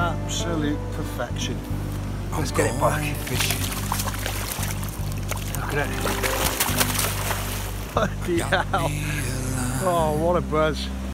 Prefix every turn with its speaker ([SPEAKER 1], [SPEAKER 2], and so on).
[SPEAKER 1] Absolute perfection.
[SPEAKER 2] Let's get it back.
[SPEAKER 1] Look at it. Bloody hell. Oh, what a buzz.